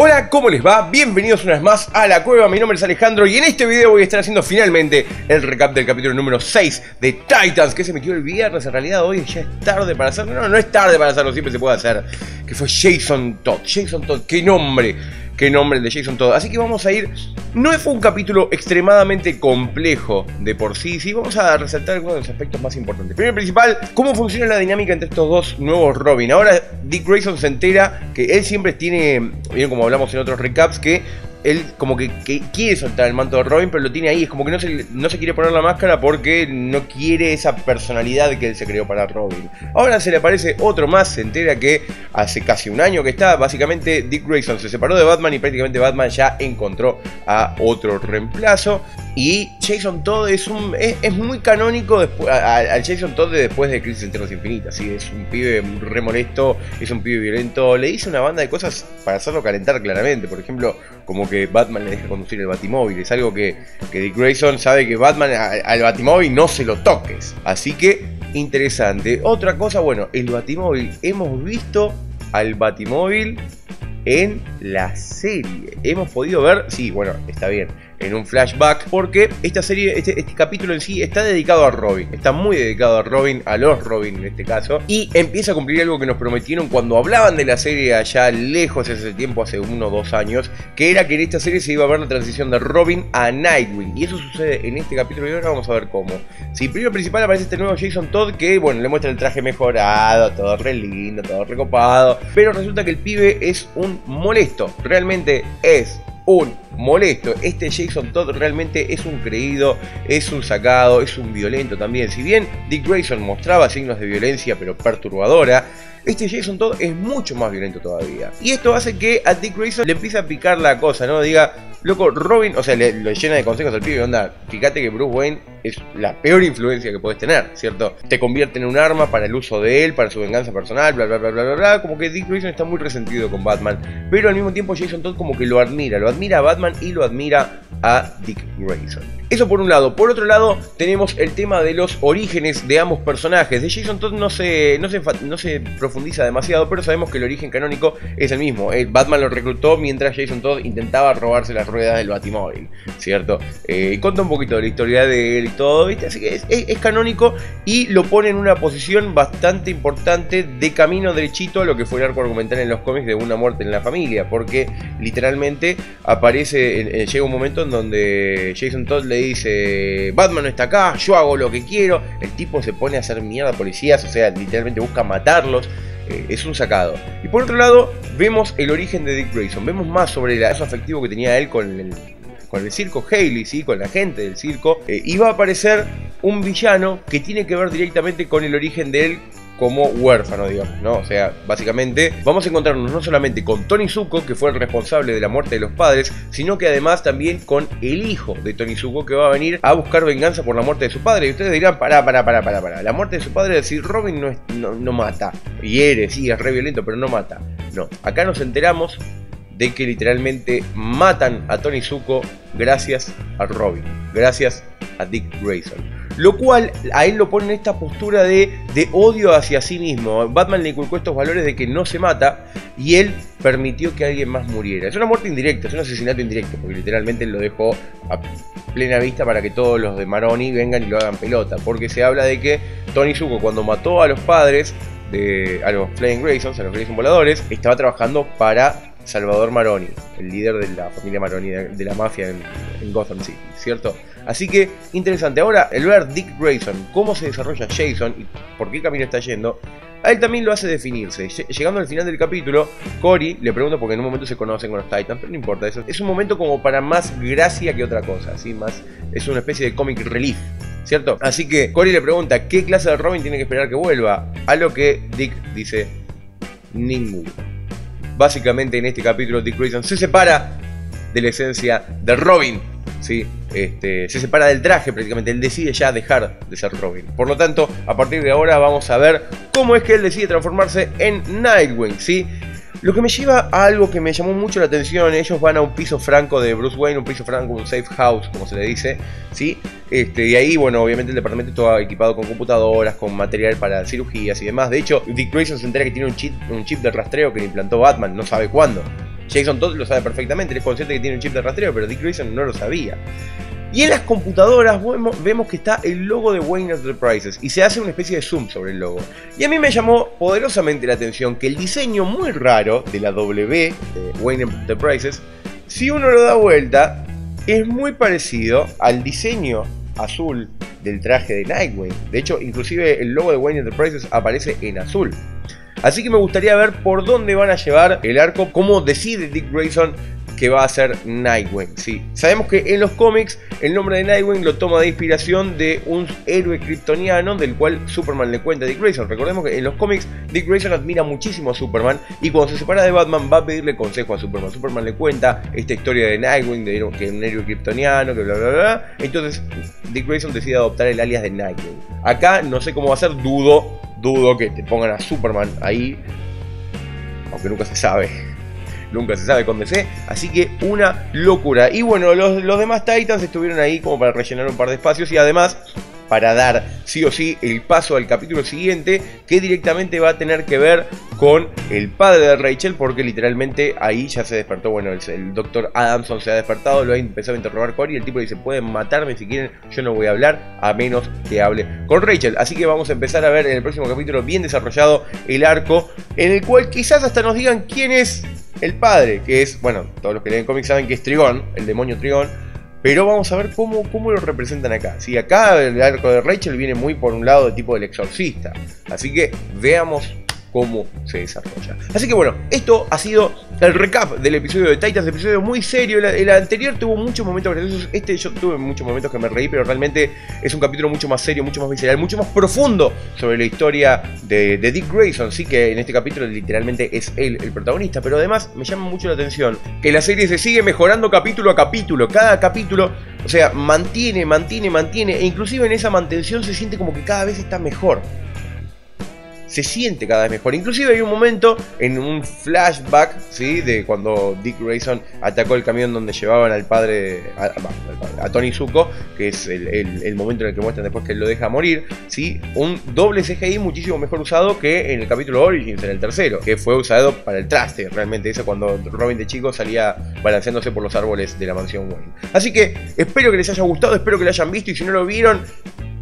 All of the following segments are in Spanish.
Hola, ¿cómo les va? Bienvenidos una vez más a la cueva, mi nombre es Alejandro y en este video voy a estar haciendo finalmente el recap del capítulo número 6 de Titans, que se metió el viernes, en realidad hoy ya es tarde para hacerlo, no, no es tarde para hacerlo, siempre se puede hacer, que fue Jason Todd, Jason Todd, qué nombre, qué nombre el de Jason Todd, así que vamos a ir, no fue un capítulo extremadamente complejo de por sí, sí, vamos a resaltar algunos de los aspectos más importantes. Primero principal, cómo funciona la dinámica entre estos dos nuevos Robin, ahora Dick Grayson se entera que él siempre tiene, bien como hablamos en otros recaps, que él como que, quiere soltar el manto de Robin, pero lo tiene ahí. Es como que no se, no se quiere poner la máscara porque no quiere esa personalidad que él se creó para Robin. Ahora se le aparece otro más, se entera que hace casi un año que está, básicamente Dick Grayson se separó de Batman y prácticamente Batman ya encontró a otro reemplazo. Y Jason Todd es es, muy canónico después, al Jason Todd de después de Crisis en Tierras Infinitas. ¿sí? Es un pibe re molesto, es un pibe violento. Le hice una banda de cosas para hacerlo calentar claramente. Por ejemplo, como que Batman le deja conducir el batimóvil. Es algo que, Dick Grayson sabe que Batman al batimóvil no se lo toques. Así que, interesante. Otra cosa, bueno, el batimóvil. Hemos visto al batimóvil en la serie. Hemos podido ver, sí, bueno, está bien en un flashback, porque esta serie, este, este, capítulo en sí está dedicado a Robin, está muy dedicado a Robin, a los Robin en este caso, y empieza a cumplir algo que nos prometieron cuando hablaban de la serie allá lejos ese tiempo, hace uno o dos años, que era que en esta serie se iba a ver la transición de Robin a Nightwing, y eso sucede en este capítulo y ahora vamos a ver cómo. Si primero principal aparece este nuevo Jason Todd que, bueno, le muestra el traje mejorado, todo re lindo, todo recopado, pero resulta que el pibe es un molesto, realmente es un molesto. Este Jason Todd realmente es un creído, es un sacado, es un violento también. Si bien Dick Grayson mostraba signos de violencia pero perturbadora, este Jason Todd es mucho más violento todavía. Y esto hace que a Dick Grayson le empiece a picar la cosa, ¿no? Diga, Loco, Robin, o sea, le, llena de consejos al pibe, onda, fíjate que Bruce Wayne es la peor influencia que puedes tener, ¿cierto? Te convierte en un arma para el uso de él, para su venganza personal, bla, bla, bla, bla, bla, bla. Como que Dick Grayson está muy resentido con Batman, pero al mismo tiempo Jason Todd como que lo admira, lo admira a Batman y lo admira a Dick Grayson. Eso por un lado. Por otro lado, tenemos el tema de los orígenes de ambos personajes. De Jason Todd no se, no se, no se profundiza demasiado, pero sabemos que el origen canónico es el mismo. Eh, Batman lo reclutó mientras Jason Todd intentaba robarse las ruedas del Batimóvil, ¿cierto? Eh, y conta un poquito de la historia de él y todo, ¿viste? Así que es, canónico y lo pone en una posición bastante importante de camino derechito a lo que fue el arco argumental en los cómics de una muerte en la familia, porque literalmente aparece, llega un momento en donde Jason Todd le dice, Batman no está acá, yo hago lo que quiero, el tipo se pone a hacer mierda a policías, o sea, literalmente busca matarlos. Eh, es un sacado. Y por otro lado, vemos el origen de Dick Grayson. Vemos más sobre el lazo afectivo que tenía él con el, con el circo Haley, ¿sí? con la gente del circo. Eh, y va a aparecer un villano que tiene que ver directamente con el origen de él como huérfano, digamos, ¿no? O sea, básicamente vamos a encontrarnos no solamente con Tony Zuko, que fue el responsable de la muerte de los padres, sino que además también con el hijo de Tony Zuko, que va a venir a buscar venganza por la muerte de su padre. Y ustedes dirán, pará, pará, pará, pará, pará. La muerte de su padre, es decir, Robin no, es, no, no mata. Hiere, sí, es re violento, pero no mata. No, acá nos enteramos de que literalmente matan a Tony Zuko gracias a Robin, gracias a Dick Grayson. Lo cual a él lo pone en esta postura de, odio hacia sí mismo. Batman le inculcó estos valores de que no se mata y él permitió que alguien más muriera. Es una muerte indirecta, es un asesinato indirecto, porque literalmente lo dejó a plena vista para que todos los de Maroni vengan y lo hagan pelota. Porque se habla de que Tony Zuko cuando mató a los padres de a los Flying Graysons, a los Grayson voladores, estaba trabajando para Salvador Maroni, el líder de la familia Maroni, de, la mafia en, Gotham City, ¿cierto? Así que interesante. Ahora, el ver Dick Grayson, cómo se desarrolla Jason y por qué camino está yendo, a él también lo hace definirse. Llegando al final del capítulo, Cory le pregunta porque en un momento se conocen con los Titans, pero no importa, eso es un momento como para más gracia que otra cosa, ¿sí? Más, es una especie de comic relief. ¿Cierto? Así que Cory le pregunta qué clase de Robin tiene que esperar que vuelva. A lo que Dick dice: ninguno básicamente en este capítulo Dick Grayson se separa de la esencia de Robin. ¿sí? Este, se separa del traje prácticamente, él decide ya dejar de ser Robin. Por lo tanto, a partir de ahora vamos a ver cómo es que él decide transformarse en Nightwing. ¿sí? Lo que me lleva a algo que me llamó mucho la atención, ellos van a un piso franco de Bruce Wayne, un piso franco, un safe house, como se le dice, ¿sí? Este, y ahí, bueno, obviamente el departamento está equipado con computadoras, con material para cirugías y demás. De hecho, Dick Grayson se entera que tiene un chip, un chip de rastreo que le implantó Batman, no sabe cuándo. Jason Todd lo sabe perfectamente, es consciente que tiene un chip de rastreo, pero Dick Grayson no lo sabía. Y en las computadoras vemos que está el logo de Wayne Enterprises y se hace una especie de zoom sobre el logo. Y a mí me llamó poderosamente la atención que el diseño muy raro de la W de Wayne Enterprises, si uno lo da vuelta, es muy parecido al diseño azul del traje de Nightwing. De hecho, inclusive el logo de Wayne Enterprises aparece en azul. Así que me gustaría ver por dónde van a llevar el arco, cómo decide Dick Grayson que va a ser Nightwing. Sí, sabemos que en los cómics el nombre de Nightwing lo toma de inspiración de un héroe kryptoniano del cual Superman le cuenta a Dick Grayson. Recordemos que en los cómics Dick Grayson admira muchísimo a Superman y cuando se separa de Batman va a pedirle consejo a Superman. Superman le cuenta esta historia de Nightwing, de que es un héroe kryptoniano, que bla bla bla. Entonces Dick Grayson decide adoptar el alias de Nightwing. Acá no sé cómo va a ser, dudo, dudo que te pongan a Superman ahí, aunque nunca se sabe nunca se sabe con DC, así que una locura. Y bueno, los, los demás Titans estuvieron ahí como para rellenar un par de espacios y además para dar sí o sí el paso al capítulo siguiente que directamente va a tener que ver con el padre de Rachel porque literalmente ahí ya se despertó, bueno, el, doctor Adamson se ha despertado, lo ha empezado a interrogar Cory y el tipo dice, pueden matarme si quieren, yo no voy a hablar a menos que hable con Rachel. Así que vamos a empezar a ver en el próximo capítulo bien desarrollado el arco en el cual quizás hasta nos digan quién es el padre, que es, bueno, todos los que leen cómics saben que es Trigón, el demonio Trigón, pero vamos a ver cómo, cómo lo representan acá. Si acá el arco de Rachel viene muy por un lado de tipo del exorcista. Así que veamos cómo se desarrolla. Así que bueno, esto ha sido el recap del episodio de Titans, episodio muy serio. El, anterior tuvo muchos momentos graciosos, este yo tuve muchos momentos que me reí, pero realmente es un capítulo mucho más serio, mucho más visceral, mucho más profundo sobre la historia de, Dick Grayson. Sí que en este capítulo literalmente es él el protagonista, pero además me llama mucho la atención que la serie se sigue mejorando capítulo a capítulo. Cada capítulo, o sea, mantiene, mantiene, mantiene, e inclusive en esa mantención se siente como que cada vez está mejor se siente cada vez mejor. Inclusive hay un momento en un flashback, ¿sí? De cuando Dick Grayson atacó el camión donde llevaban al padre, a, Tony Zuko, que es el, momento en el que muestran después que lo deja morir, ¿sí? Un doble CGI muchísimo mejor usado que en el capítulo Origins, en el tercero, que fue usado para el traste, realmente, ese cuando Robin de chico salía balanceándose por los árboles de la mansión Wayne. Así que espero que les haya gustado, espero que lo hayan visto y si no lo vieron,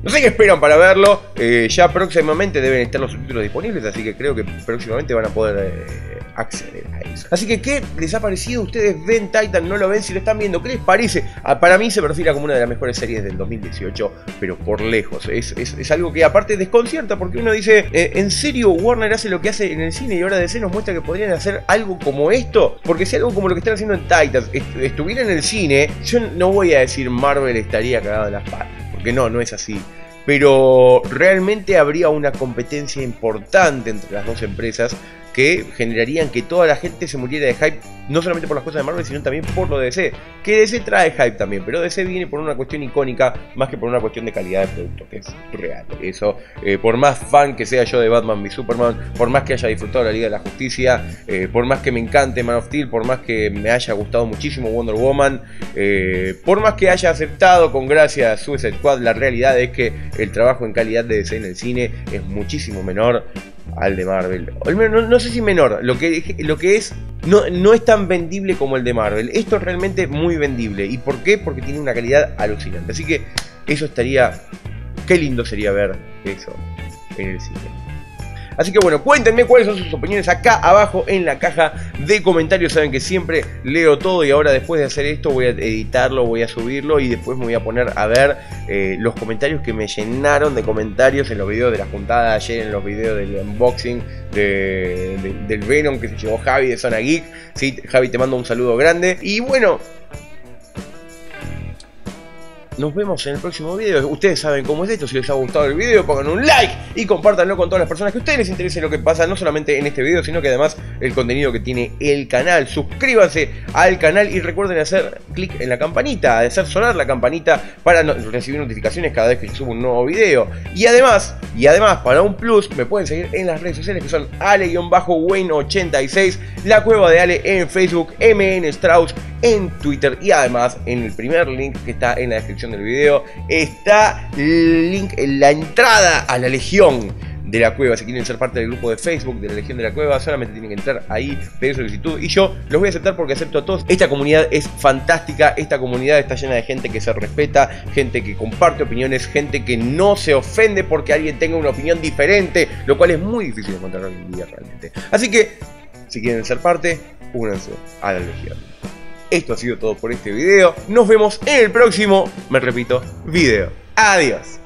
no sé qué esperan para verlo. Eh, ya próximamente deben estar los subtítulos disponibles, así que creo que próximamente van a poder eh, acceder a eso. Así que, ¿qué les ha parecido? Ustedes ven Titan, no lo ven, si lo están viendo, ¿qué les parece? Ah, para mí se perfila como una de las mejores series del 2018, pero por lejos. Es, algo que aparte desconcierta porque uno dice, eh, ¿en serio Warner hace lo que hace en el cine y ahora DC nos muestra que podrían hacer algo como esto? Porque si algo como lo que están haciendo en Titans estuviera en el cine, yo no voy a decir Marvel estaría cagado en las patas que no, no es así. Pero realmente habría una competencia importante entre las dos empresas que generarían que toda la gente se muriera de hype, no solamente por las cosas de Marvel, sino también por lo de DC. Que DC trae hype también, pero DC viene por una cuestión icónica más que por una cuestión de calidad de producto, que es real. Eso, eh, por más fan que sea yo de Batman v Superman, por más que haya disfrutado la Liga de la Justicia, eh, por más que me encante Man of Steel, por más que me haya gustado muchísimo Wonder Woman, eh, por más que haya aceptado con gracia Suicide Squad, la realidad es que el trabajo en calidad de DC en el cine es muchísimo menor al de Marvel. No, sé si menor, lo que, lo que es no, no es tan vendible como el de Marvel. Esto es realmente muy vendible. ¿Y por qué? Porque tiene una calidad alucinante. Así que eso estaría... Qué lindo sería ver eso en el cine. Así que bueno, cuéntenme cuáles son sus opiniones acá abajo en la caja de comentarios. Saben que siempre leo todo y ahora después de hacer esto voy a editarlo, voy a subirlo y después me voy a poner a ver eh, los comentarios que me llenaron de comentarios en los videos de la juntada ayer, en los videos del unboxing del Venom que se llevó Javi de Zona Geek. Sí, Javi te mando un saludo grande. Y bueno, nos vemos en el próximo video. Ustedes saben cómo es esto. Si les ha gustado el video, pongan un like y compártanlo con todas las personas que a ustedes les interese lo que pasa, no solamente en este video, sino que además el contenido que tiene el canal. Suscríbanse al canal y recuerden hacer clic en la campanita, hacer sonar la campanita para recibir notificaciones cada vez que subo un nuevo video. Y además, y además, para un plus, me pueden seguir en las redes sociales que son ale-wayne86, la cueva de Ale en Facebook, MN Strauss en Twitter y además en el primer link que está en la descripción del video está el link la entrada a la legión de la Cueva. Si quieren ser parte del grupo de Facebook de la Legión de la Cueva, solamente tienen que entrar ahí, pedir solicitud. Y yo los voy a aceptar porque acepto a todos. Esta comunidad es fantástica. Esta comunidad está llena de gente que se respeta, gente que comparte opiniones, gente que no se ofende porque alguien tenga una opinión diferente, lo cual es muy difícil encontrar hoy en día realmente. Así que, si quieren ser parte, únanse a la Legión. Esto ha sido todo por este video. Nos vemos en el próximo, me repito, video. Adiós.